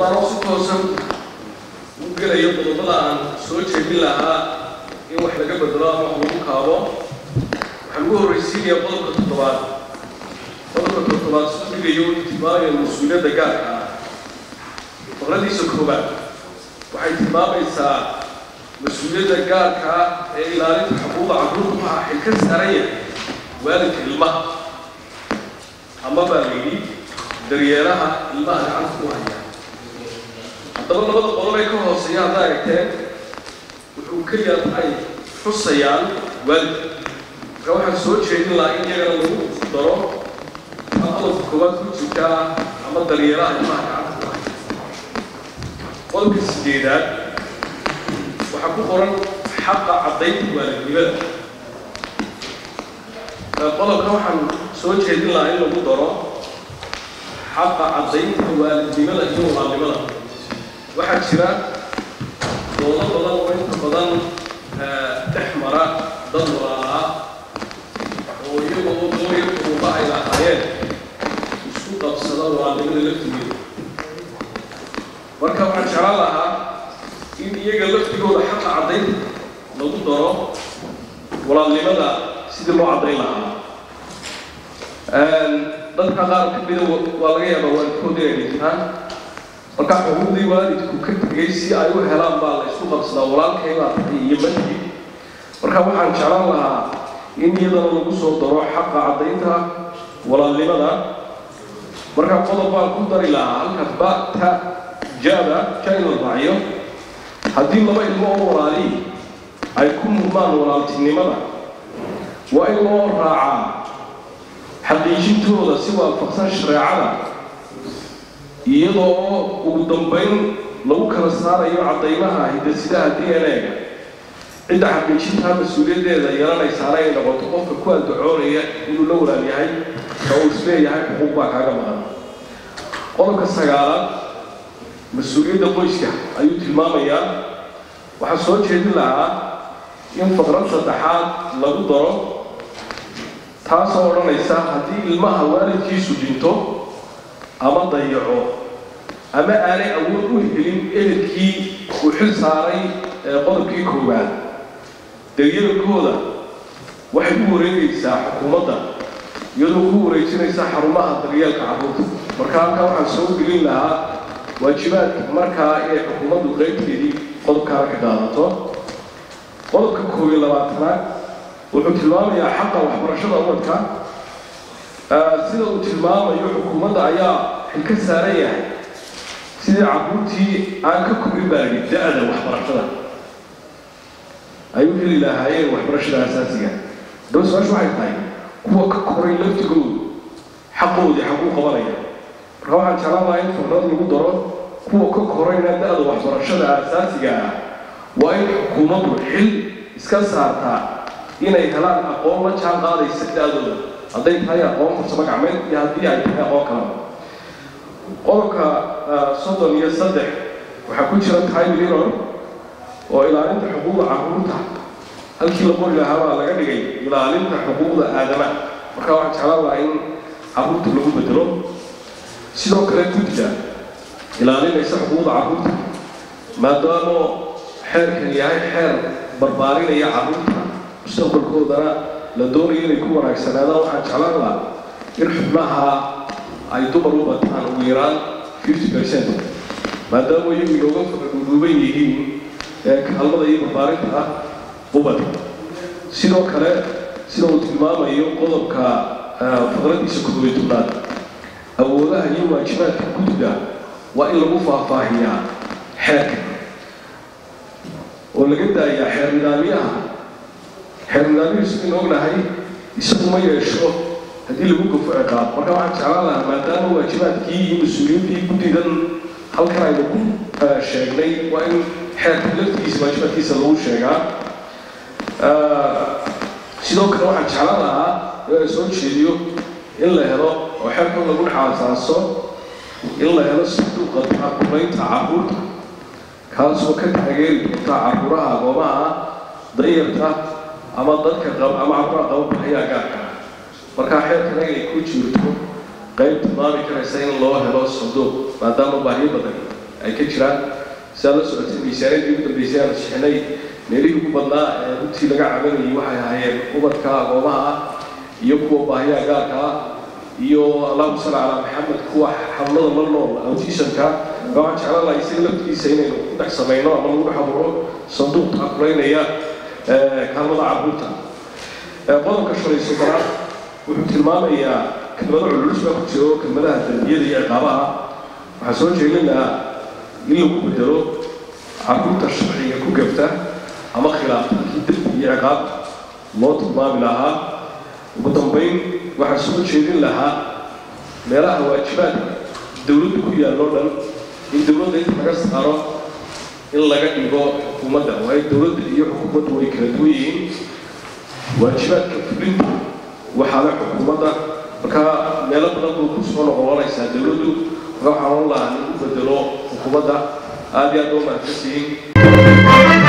haddaba anoo si toosan u gelayo qodobada aan soo jeedin lahaa in wax laga bedelo ama wax lagu kaabo. Waxaan ugu horraysiinayaa qodobka toddobaad. Qodobka toddobaad soo dhigayo tilmaamaya mas'uuliyadda gaarka ah. Faqradiisa koobaad waxay tilmaamaysaa mas'uuliyadda gaarka ah ee ilaalinta xuquuqda carruurta waxaa xil ka saaran yahay waalidka ilmaha. Ama baa la yidhi daryeelaha ilmaha gacanta ku haya haddaba labada ee ka hooseeya haddaa eegteen wuxuu keliya ay xusayaan waalidka marka waxaan soo jeedin lahaa in iyagana lagu daro qodobka koowaad ku jirta ama daryeelaha ilmaha gacanta qodobka sideedaad waxaa ku qoran xaqa caddaynta waalidnimada. Qodobka waxaan soo jeedin lahaa in lagu daro xaqa caddaynta waalidnimada iyo walaalnimada waxaa jira doodo badan oo inta badan dhex mara dad walaala oo iyaga oo dooya xuquuqa ay lahaayeen isku qabsada walaalnimada laftigeeda marka waxaan jeclaan lahaa in iyaga laftigooda xaqa caddaynta lagu daro walaalnimada sidii loo caddayn lahaa. Dadka qaar ka mida waa laga yaabaa waalidkooda inay dhintaan marka xuquuqdii waalidku ka tegay si ay u helaan baa la isku qabsadaa walaalkay baa tahay iyo madkii marka waxaan jeclaan lahaa in iyadana lagu soo daro xaqa caddaynta walaalnimada. Marka qodob baan ku dari lahaa halka bata jada jainal raaciyo. Haddii laba ilmo oo walaali ay ku murmaan walaaltinimada waa in loo raacaa xaqiijintooda si waafaqsan shareecada iyadoo ugu dambayn lagu kala saarayo caddaymaha hidasidaha d n a-ga. Cidda xaqiijintaa mas'uuliyaddeeda yeelanaysaana ay noqoto qofka ku andacoonaya inuu la walaal yahay ka uu is leeyahay xuquuq baa kaaga maqan qodobka sagaalaad mas'uuliyadda qoyska ayuu tilmaamayaa. Waxaa soo jeedin lahaa in faqrad saddexaad lagu daro taasoo odhanaysa haddii ilmaha waalidkiisu dhinto ama dayaco ama aanay awood u helin ehelkii uu xil saaray qodobkii koowaad. Daryeelkooda waxay u wareegaysaa xukuumadda iyadoo ku wareejinaysa xarumaha daryeelka carruurta. Marka halkaa waxaan soo gelin lahaa waajibaadka markaa inay xukuumaddu qaybteedii qodobkaana ka qaadato qodobka koob iyo labaatanaad wuxuu tilmaamayaa xaqa waxbarashada ubadka sida uu tilmaamayo xukuumadda ayaa xil ka saaran yahay. Sidii carruurtii aan ka korin baa yidhi da-da waxbarashada. Ay u heli lahaayeen waxbarashada asaasiga daba su'aashu waxay tahay kuwa ka koray laftigoodu xaqoodii xaquu qabanaya. Marka waxaan jeclaan lahaa in farnad lagu daro kuwa ka korayna da-da waxbarashada asaasiga ah waa in xukuumaddu xil iska saartaa inay helaan aqoon la jaan qaadaysa da-dooda hadday tahay aqoon farsamo gacmeed iyo haddii ay tahay aqoon kalaba qodobka soddon iyo saddex waxaa ku jira time mirror oo ilaalinta xuquuqda carruurta halkii la qori lahaa baa laga dhigay ilaalinta xuquuqda aadamaha marka waxaan jeclaan lahaa in carruurta lagu bedelo sidoo kale gudda ilaalinaysa xuquuqda carruurta maadaama xeerkan yahay xeer barbaarinaya carruurta mustaqbalkoodana la doonayo inay ku wanaagsanaadaan waxaan jeclaan lahaa in xubnaha ay dumar u bataan ugu yaraan maadaama iyagu inooga fadhuudhuuban yihiin ee kaalmada iyo barbaarinta ah ubad sidoo kale sida uu tilmaamayo qodobka faqradiisa koobiyo tobnaad awoodaha iyo waajibaadka guddiga waa in lagu faahfaahiyaa xeerka. Oo laga daayaa xeer nidaamyaha xeer nidaamyihiisu in ognahay isagu ma yeesho. Haddii lagu gofo ciqaab marka waxaan jeclaan lahaa maadaama waajibaadkii iyo mas'uuliyiintii guddigan halkan aynu ku sheegnay waa in xeerka waajibaadkiisa lagu sheegaa. Sidoo kale waxaan jeclaan lahaa in soo jeediyo in la helo oo xeerkan lagu xaasaaso in la helo sanduuqa taakuraynta carruurta kaasoo ka taageeri doonta carruuraha goobaha dayarta ama dadka qab ama carruuraha qaba bahayaa gaarka markaa xeerkana inay ku jirto qayb tilmaami karaysa in loo helo sanduuq maadaama baahiyo badan ay ka jiraan. Sidaa la socotay miisaaniyadii ugu dambeysay aan sixinay meelihii ugu badnaa ee runtii laga cabanayay waxay ahaayeen ubadka agoomaha ah iyo kuwa baahiyaha gaarka ah iyo allahuma salli calaa maxamed kuwa xablada la nool autishanka waxaan jeclaan lahaa isaga laftigiisa inaynu ku dhex samayno ama lagu dhex abuuro sanduuq taakulaynaya kaalmada carruurta qodobka shalay soddonaad wuxuu tilmaamayaa kelmado cululus ku jiro kelmadaha dambiyada iyo ciqaabaha. Waxaan soo jeedin lahaa in lagu bedelo carruurta sharciga ku gabta ama khilaaftankii dembi iyo ciqaab loo tilmaami lahaa. Ugu dambayn waxaan soo jeedin lahaa meelaha waajibaadka dowladda ku yaalloo dhan in dowladda inta laga saaro in laga dhigo xukuumadda waayo dowladda iyo xukuumaddu way kala duwan yihiin. Waajibaadka fulinta waxaa le xukuumadda marka meelo badan buu ku soo noqonaysaa dowladdu marka waxaan oran lahaa in u bedelo xukuumadda. Aada iyo aad oo mahadsantihiin